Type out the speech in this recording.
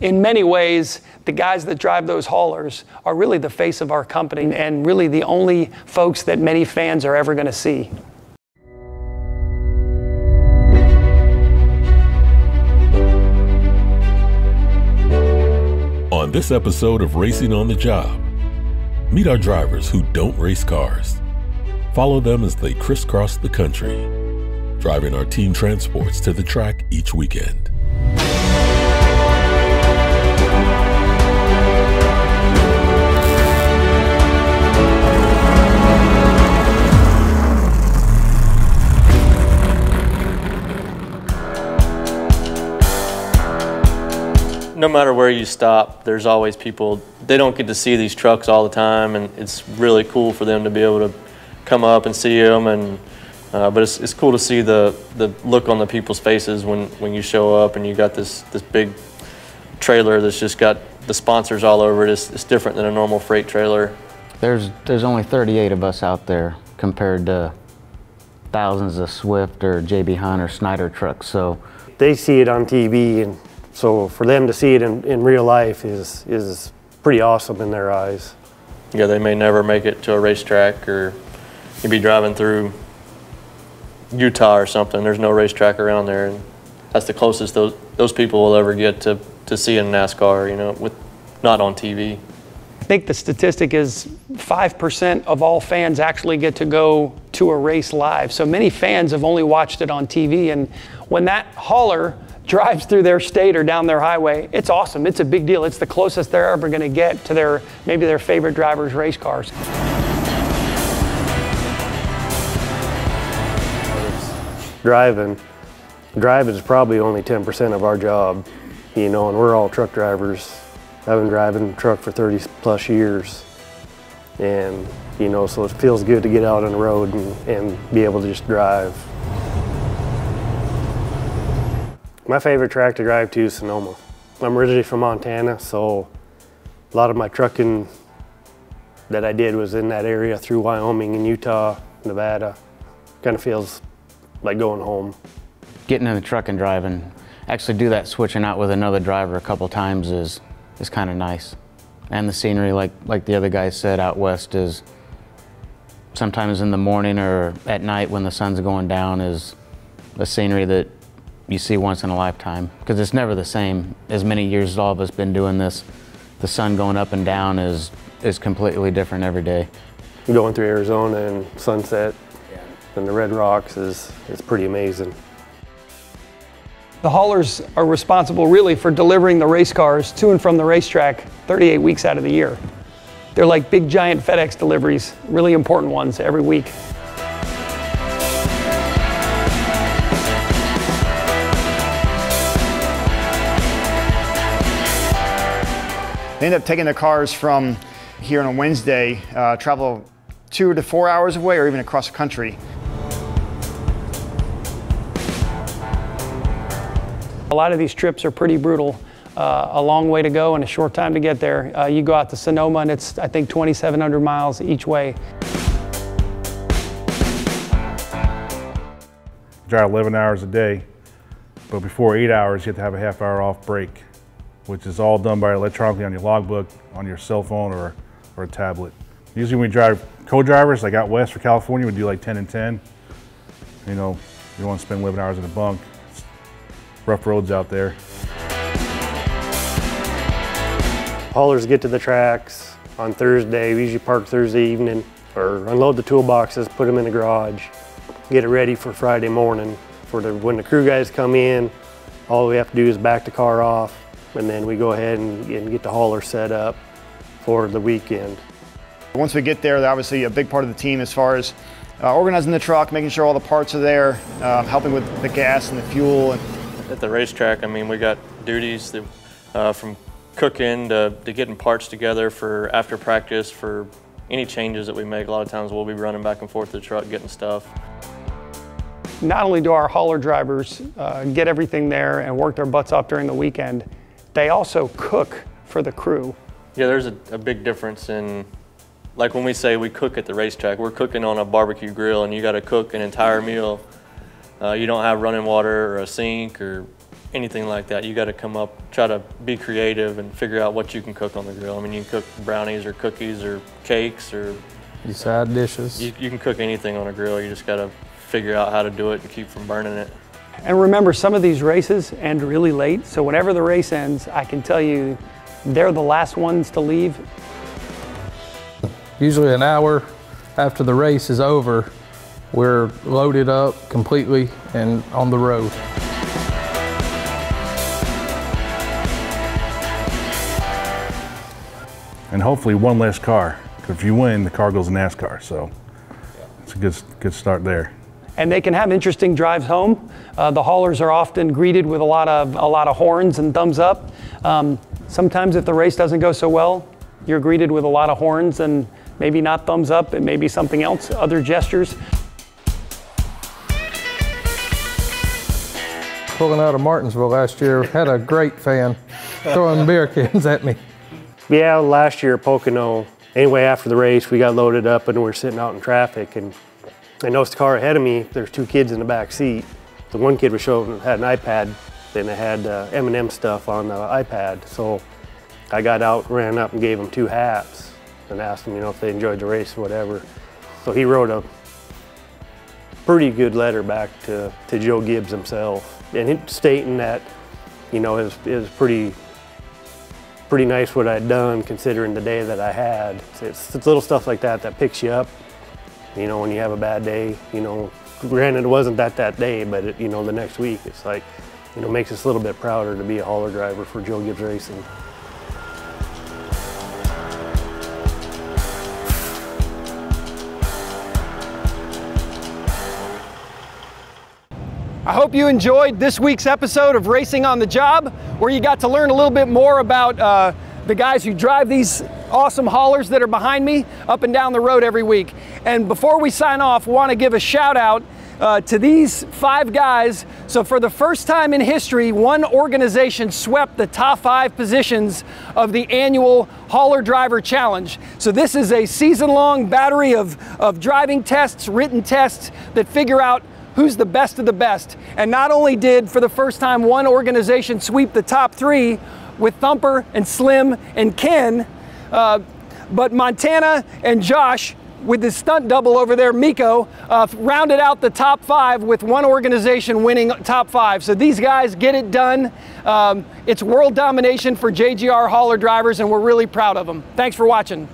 in many ways, the guys that drive those haulers are really the face of our company and really the only folks that many fans are ever going to see. On this episode of Racing on the Job, meet our drivers who don't race cars. Follow them as they crisscross the country, driving our team transports to the track each weekend. No matter where you stop, there's always people. They don't get to see these trucks all the time, and it's really cool for them to be able to come up and see them. And uh, but it's, it's cool to see the the look on the people's faces when when you show up and you got this this big trailer that's just got the sponsors all over it. It's, it's different than a normal freight trailer. There's there's only 38 of us out there compared to thousands of Swift or JB Hunt or Schneider trucks. So they see it on TV and so for them to see it in, in real life is, is pretty awesome in their eyes. Yeah, they may never make it to a racetrack or you'd be driving through Utah or something. There's no racetrack around there. And that's the closest those, those people will ever get to, to seeing NASCAR, you know, with not on TV. I think the statistic is 5% of all fans actually get to go to a race live. So many fans have only watched it on TV. And when that hauler drives through their state or down their highway, it's awesome. It's a big deal. It's the closest they're ever going to get to their maybe their favorite driver's race cars. Driving, driving is probably only 10% of our job, you know, and we're all truck drivers. I've been driving truck for 30 plus years, and you know, so it feels good to get out on the road and, and be able to just drive. My favorite track to drive to is Sonoma. I'm originally from Montana, so a lot of my trucking that I did was in that area through Wyoming and Utah, Nevada. Kind of feels like going home. Getting in the truck and driving, actually do that switching out with another driver a couple times is, is kind of nice. And the scenery, like, like the other guy said out west, is sometimes in the morning or at night when the sun's going down is a scenery that you see once in a lifetime because it's never the same. As many years as all of us been doing this, the sun going up and down is is completely different every day. Going through Arizona and sunset yeah. and the red rocks is is pretty amazing. The haulers are responsible really for delivering the race cars to and from the racetrack 38 weeks out of the year. They're like big giant FedEx deliveries, really important ones every week. They end up taking the cars from here on a Wednesday, uh, travel two to four hours away or even across the country. A lot of these trips are pretty brutal. Uh, a long way to go and a short time to get there. Uh, you go out to Sonoma and it's, I think, 2,700 miles each way. Drive 11 hours a day, but before eight hours, you have to have a half hour off break which is all done by electronically on your logbook, on your cell phone or, or a tablet. Usually when we drive co-drivers, like out west for California, we do like 10 and 10. You know, you don't want to spend 11 hours in a bunk. It's rough roads out there. Haulers get to the tracks on Thursday. We usually park Thursday evening or unload the toolboxes, put them in the garage, get it ready for Friday morning. For the, when the crew guys come in, all we have to do is back the car off, and then we go ahead and, and get the hauler set up for the weekend. Once we get there, obviously a big part of the team as far as uh, organizing the truck, making sure all the parts are there, uh, helping with the gas and the fuel. And At the racetrack, I mean, we got duties that, uh, from cooking to, to getting parts together for after practice, for any changes that we make. A lot of times we'll be running back and forth to the truck, getting stuff. Not only do our hauler drivers uh, get everything there and work their butts off during the weekend, they also cook for the crew. Yeah, there's a, a, big difference in, like when we say we cook at the racetrack, we're cooking on a barbecue grill and you got to cook an entire meal. Uh, you don't have running water or a sink or anything like that. You got to come up, try to be creative and figure out what you can cook on the grill. I mean, you can cook brownies or cookies or cakes or You side dishes. you, you can cook anything on a grill. You just got to figure out how to do it and keep from burning it. And remember, some of these races end really late. So whenever the race ends, I can tell you they're the last ones to leave. Usually an hour after the race is over, we're loaded up completely and on the road. And hopefully one less car. 'Cause if you win, the car goes to NASCAR. So it's a good, good start there. And they can have interesting drives home. Uh, the haulers are often greeted with a lot of a lot of horns and thumbs up. Um, sometimes, if the race doesn't go so well, you're greeted with a lot of horns and maybe not thumbs up, and maybe something else, other gestures. Pulling out of Martinsville last year, had a great fan throwing beer cans at me. Yeah, last year at Pocono, anyway, after the race, we got loaded up and we were sitting out in traffic and I noticed the car ahead of me, there's two kids in the back seat. The one kid was showing, had an iPad, and it had uh, M&M stuff on the iPad. So I got out, ran up and gave him two hats and asked them, you know, if they enjoyed the race or whatever. So he wrote a pretty good letter back to, to Joe Gibbs himself. And he, stating that, you know, it was, it was pretty pretty nice what I'd done considering the day that I had. It's, it's little stuff like that that picks you up. You know, when you have a bad day, you know, granted it wasn't that that day, but it, you know, the next week it's like, you know, makes us a little bit prouder to be a hauler driver for Joe Gibbs Racing. I hope you enjoyed this week's episode of Racing on the Job, where you got to learn a little bit more about uh, the guys who drive these awesome haulers that are behind me up and down the road every week. And before we sign off, want to give a shout out uh, to these five guys. So, for the first time in history, one organization swept the top five positions of the annual Hauler Driver Challenge. So, this is a season long battery of, of driving tests, written tests that figure out who's the best of the best. And not only did, for the first time, one organization sweep the top three with Thumper and Slim and Ken, uh, but Montana and Josh with the stunt double over there, Miko, uh, rounded out the top five with one organization winning top five. So these guys get it done. Um, it's world domination for JGR hauler drivers, and we're really proud of them. Thanks for watching.